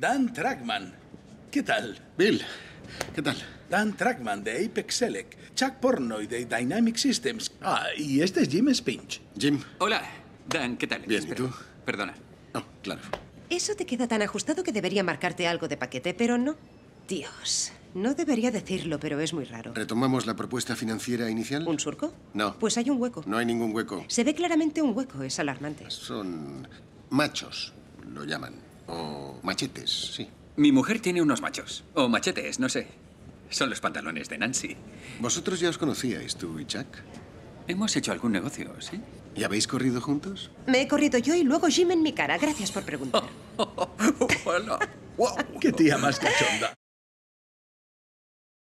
Dan Trackman. ¿Qué tal? Bill, ¿qué tal? Dan Trackman de Apex Select, Chuck Pornoy de Dynamic Systems. Ah, y este es Jim Spinch. Jim. Hola, Dan, ¿qué tal? Bien, ¿y tú? Perdona. Oh, claro. Eso te queda tan ajustado que debería marcarte algo de paquete, pero no. Dios, no debería decirlo, pero es muy raro. ¿Retomamos la propuesta financiera inicial? ¿Un surco? No. Pues hay un hueco. No hay ningún hueco. Se ve claramente un hueco, es alarmante. Son machos, lo llaman. O machetes, sí. Mi mujer tiene unos machos. O machetes, no sé. Son los pantalones de Nancy. ¿Vosotros ya os conocíais, tú y Chuck? Hemos hecho algún negocio, ¿sí? ¿Y habéis corrido juntos? Me he corrido yo y luego Jim en mi cara. Gracias por preguntar. Hola. ¡Qué tía más cachonda!